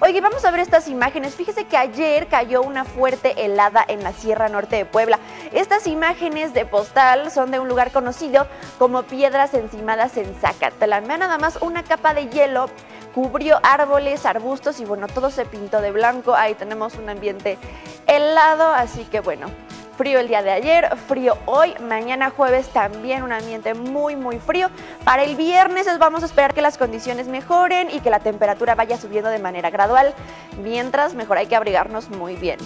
Oye, vamos a ver estas imágenes. Fíjese que ayer cayó una fuerte helada en la Sierra Norte de Puebla. Estas imágenes de postal son de un lugar conocido como Piedras Encimadas en Zacatlán. Nada más una capa de hielo cubrió árboles, arbustos y bueno, todo se pintó de blanco. Ahí tenemos un ambiente helado, así que bueno, frío el día de ayer, frío hoy, mañana jueves también un ambiente muy muy frío. Para el viernes vamos a esperar que las condiciones mejoren y que la temperatura vaya subiendo de manera gradual, mientras mejor hay que abrigarnos muy bien.